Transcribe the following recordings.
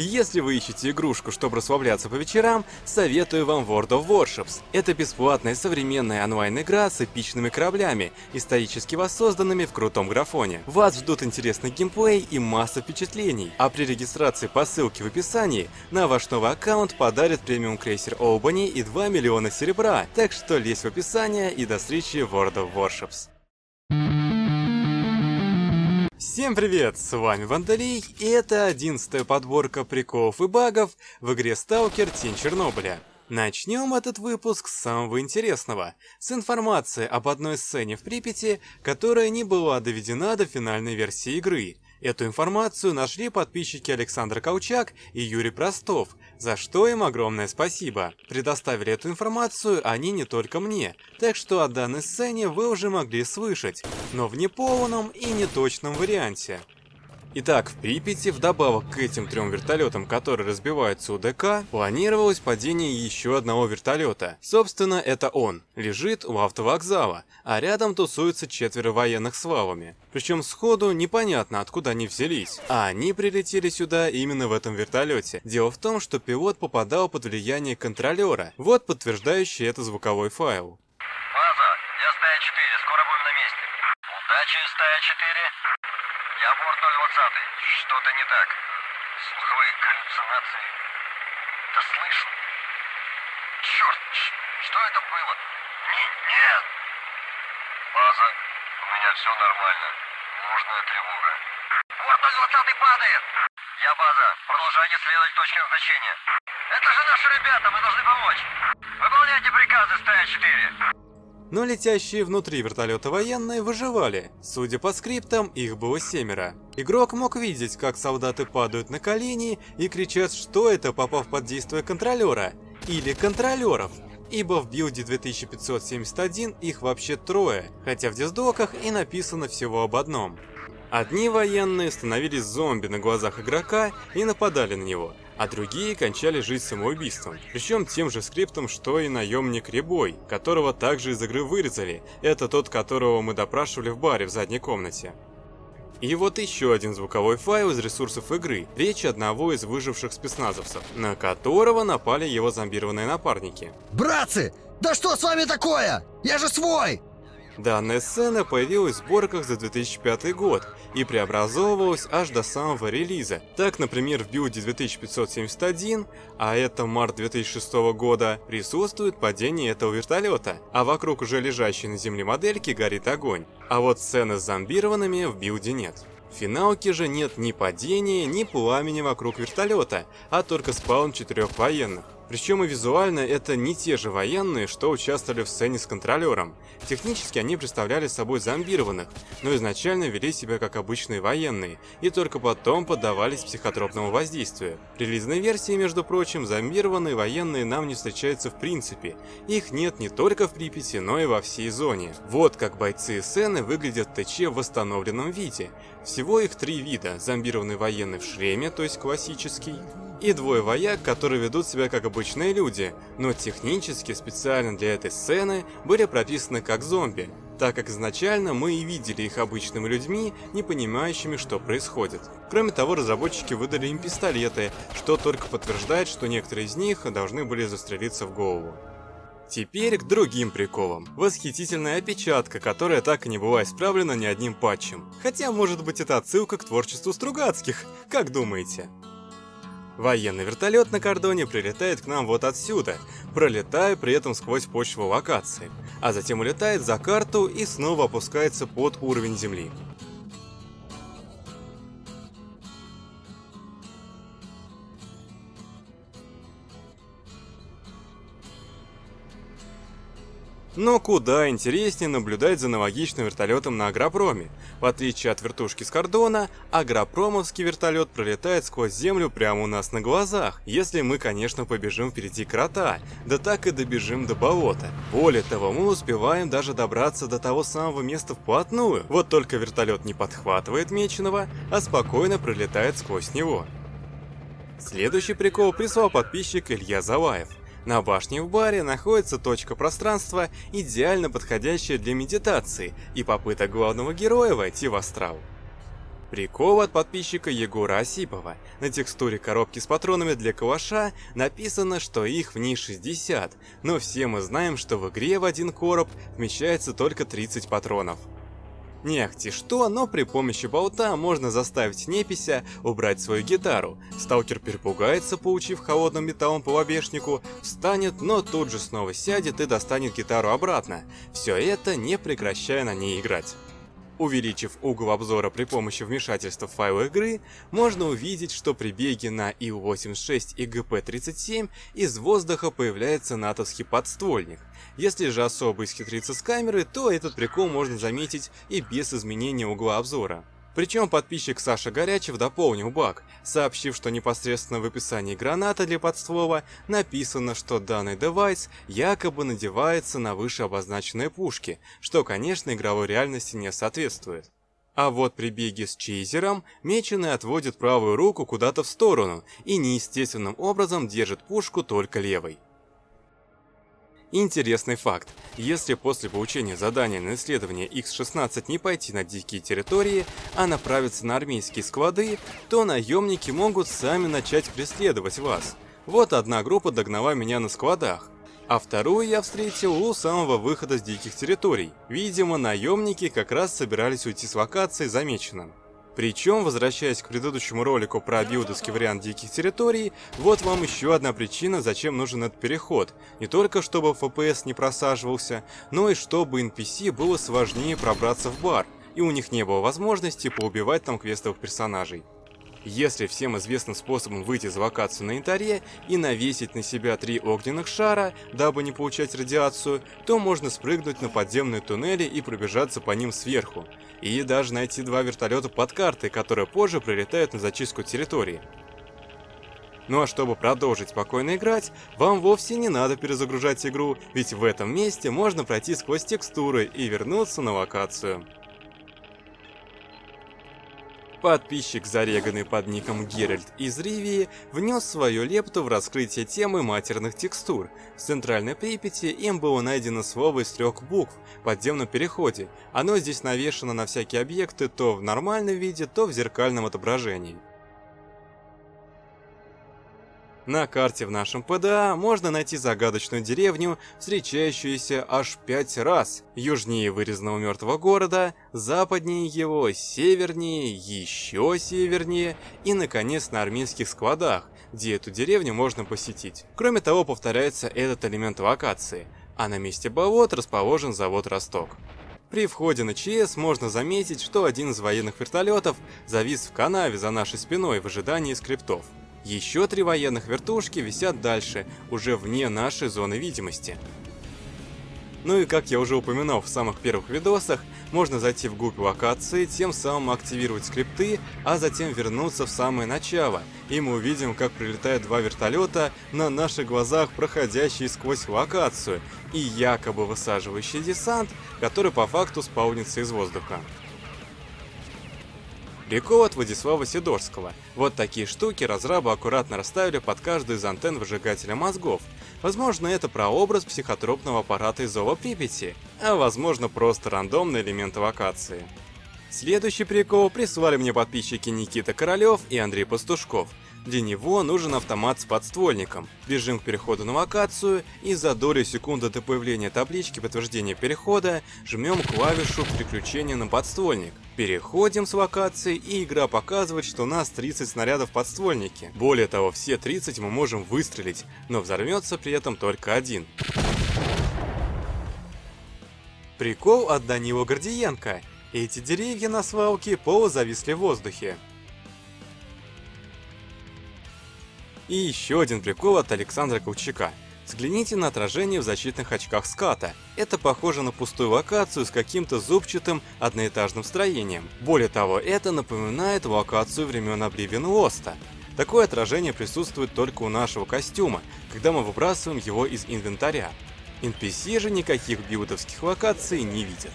Если вы ищете игрушку, чтобы расслабляться по вечерам, советую вам World of Warships. Это бесплатная современная онлайн-игра с эпичными кораблями, исторически воссозданными в крутом графоне. Вас ждут интересный геймплей и масса впечатлений, а при регистрации по ссылке в описании на ваш новый аккаунт подарят премиум крейсер Олбани и 2 миллиона серебра, так что лезь в описание и до встречи в World of Warships. Всем привет, с вами Вандалей, и это одиннадцатая подборка приколов и багов в игре Сталкер Тень Чернобыля. Начнем этот выпуск с самого интересного, с информации об одной сцене в Припяти, которая не была доведена до финальной версии игры. Эту информацию нашли подписчики Александр Каучак и Юрий Простов, за что им огромное спасибо. Предоставили эту информацию они не только мне, так что о данной сцене вы уже могли слышать, но в неполном и неточном варианте. Итак, в Припяти, вдобавок к этим трем вертолетам, которые разбиваются у ДК, планировалось падение еще одного вертолета. Собственно, это он. Лежит у автовокзала, а рядом тусуются четверо военных с валами. Причем сходу непонятно, откуда они взялись. А они прилетели сюда именно в этом вертолете. Дело в том, что пилот попадал под влияние контролера. Вот подтверждающий это звуковой файл. База, я стая 4, скоро будем на месте. Удачи, стая 4. Я борт 020. Что-то не так. Слуховые галлюцинации. Да слышу. Черт, что это было? Не, нет. База, у меня все нормально. Ложная тревога. Борт 020 падает. Я база. Продолжайте следовать точке назначения. Это же наши ребята, мы должны помочь. Выполняйте приказы, стая 4. Но летящие внутри вертолета военные выживали. Судя по скриптам, их было семеро. Игрок мог видеть, как солдаты падают на колени и кричат, что это попав под действие контролера. Или контролеров. Ибо в билде 2571 их вообще трое, хотя в диздоках и написано всего об одном. Одни военные становились зомби на глазах игрока и нападали на него, а другие кончали жизнь самоубийством. Причем тем же скриптом, что и наемник Рябой, которого также из игры вырезали. Это тот, которого мы допрашивали в баре в задней комнате. И вот еще один звуковой файл из ресурсов игры, речь одного из выживших спецназовцев, на которого напали его зомбированные напарники. Братцы, да что с вами такое? Я же свой! Данная сцена появилась в сборках за 2005 год и преобразовывалась аж до самого релиза. Так, например, в билде 2571, а это март 2006 года, присутствует падение этого вертолета, а вокруг уже лежащей на земле модельки горит огонь. А вот сцены с зомбированными в билде нет. В финалке же нет ни падения, ни пламени вокруг вертолета, а только спаун четырех военных. Причем и визуально это не те же военные, что участвовали в сцене с контролером. Технически они представляли собой зомбированных, но изначально вели себя как обычные военные, и только потом поддавались психотропному воздействию. При релизной версии, между прочим, зомбированные военные нам не встречаются в принципе. Их нет не только в Припяти, но и во всей зоне. Вот как бойцы сцены выглядят в ТЧ в восстановленном виде. Всего их три вида. Зомбированный военный в шлеме, то есть классический, и двое вояк, которые ведут себя как обычные люди, но технически специально для этой сцены были прописаны как зомби, так как изначально мы и видели их обычными людьми, не понимающими, что происходит. Кроме того, разработчики выдали им пистолеты, что только подтверждает, что некоторые из них должны были застрелиться в голову. Теперь к другим приколам. Восхитительная опечатка, которая так и не была исправлена ни одним патчем. Хотя, может быть, это отсылка к творчеству Стругацких, как думаете? Военный вертолет на кордоне прилетает к нам вот отсюда, пролетая при этом сквозь почву локации, а затем улетает за карту и снова опускается под уровень земли. Но куда интереснее наблюдать за аналогичным вертолетом на Агропроме. В отличие от вертушки с кордона, агропромовский вертолет пролетает сквозь землю прямо у нас на глазах, если мы, конечно, побежим впереди крота, да так и добежим до болота. Более того, мы успеваем даже добраться до того самого места вплотную, вот только вертолет не подхватывает меченого, а спокойно пролетает сквозь него. Следующий прикол прислал подписчик Илья Залаев. На башне в баре находится точка пространства, идеально подходящая для медитации и попыток главного героя войти в астрал. Прикол от подписчика Егора Осипова. На текстуре коробки с патронами для калаша написано, что их в ней 60, но все мы знаем, что в игре в один короб вмещается только 30 патронов. Не ахти что, но при помощи болта можно заставить непися убрать свою гитару. Сталкер перепугается, получив холодным металлом по лобешнику, встанет, но тут же снова сядет и достанет гитару обратно. Все это не прекращая на ней играть. Увеличив угол обзора при помощи вмешательства в файл игры, можно увидеть, что при беге на Ил-86 и ГП-37 из воздуха появляется натовский подствольник. Если же особо исхитриться с камеры, то этот прикол можно заметить и без изменения угла обзора. Причем подписчик Саша Горячев дополнил баг, сообщив, что непосредственно в описании граната для подствола написано, что данный девайс якобы надевается на выше обозначенные пушки, что, конечно, игровой реальности не соответствует. А вот при беге с чейзером меченый отводит правую руку куда-то в сторону и неестественным образом держит пушку только левой. Интересный факт. Если после получения задания на исследование X-16 не пойти на дикие территории, а направиться на армейские склады, то наемники могут сами начать преследовать вас. Вот одна группа догнала меня на складах, а вторую я встретил у самого выхода с диких территорий. Видимо, наемники как раз собирались уйти с локации замеченным. Причем, возвращаясь к предыдущему ролику про билдовский вариант диких территорий, вот вам еще одна причина, зачем нужен этот переход. Не только чтобы FPS не просаживался, но и чтобы NPC было сложнее пробраться в бар, и у них не было возможности поубивать там квестовых персонажей. Если всем известным способом выйти за локацию на янтаре и навесить на себя три огненных шара, дабы не получать радиацию, то можно спрыгнуть на подземные туннели и пробежаться по ним сверху и даже найти два вертолета под картой, которые позже прилетают на зачистку территории. Ну а чтобы продолжить спокойно играть, вам вовсе не надо перезагружать игру, ведь в этом месте можно пройти сквозь текстуры и вернуться на локацию. Подписчик, зареганный под ником Геральт из Ривии, внес свою лепту в раскрытие темы матерных текстур. В центральной Припяти им было найдено слово из трех букв в подземном переходе. Оно здесь навешано на всякие объекты то в нормальном виде, то в зеркальном отображении. На карте в нашем ПДА можно найти загадочную деревню, встречающуюся аж пять раз. Южнее вырезанного мертвого города, западнее его, севернее, еще севернее и, наконец, на армейских складах, где эту деревню можно посетить. Кроме того, повторяется этот элемент локации, а на месте болот расположен завод «Росток». При входе на ЧС можно заметить, что один из военных вертолетов завис в канаве за нашей спиной в ожидании скриптов. Еще три военных вертушки висят дальше, уже вне нашей зоны видимости. Ну и как я уже упоминал в самых первых видосах, можно зайти в GUP локации, тем самым активировать скрипты, а затем вернуться в самое начало, и мы увидим, как прилетают два вертолета на наших глазах, проходящие сквозь локацию, и якобы высаживающий десант, который по факту спаунится из воздуха. Прикол от Владислава Сидорского. Вот такие штуки разрабы аккуратно расставили под каждую из антенн выжигателя мозгов. Возможно, это прообраз психотропного аппарата из Зова Припяти, а возможно просто рандомный элемент локации. Следующий прикол прислали мне подписчики Никита Королёв и Андрей Пастушков – для него нужен автомат с подствольником. Бежим к переходу на локацию и за долю секунды до появления таблички подтверждения перехода жмем клавишу переключения на подствольник. Переходим с локации и игра показывает, что у нас 30 снарядов в подствольнике. Более того, все 30 мы можем выстрелить, но взорвется при этом только один. Прикол от Данила Гордиенко. Эти деревья на свалке полузависли в воздухе. И еще один прикол от Александра Колчака. Взгляните на отражение в защитных очках ската. Это похоже на пустую локацию с каким-то зубчатым одноэтажным строением. Более того, это напоминает локацию времен Обливион Лоста. Такое отражение присутствует только у нашего костюма, когда мы выбрасываем его из инвентаря. NPC же никаких билдовских локаций не видят.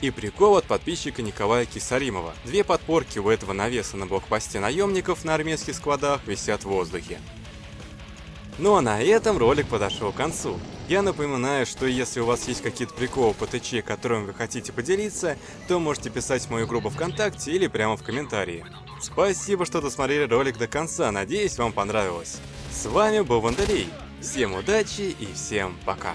И прикол от подписчика Николая Кисаримова. Две подпорки у этого навеса на блокпосте наемников на армейских складах висят в воздухе. Ну а на этом ролик подошел к концу. Я напоминаю, что если у вас есть какие-то приколы по ТЧ, которыми вы хотите поделиться, то можете писать в мою группу ВКонтакте или прямо в комментарии. Спасибо, что досмотрели ролик до конца, надеюсь, вам понравилось. С вами был Вандалей. Всем удачи и всем пока.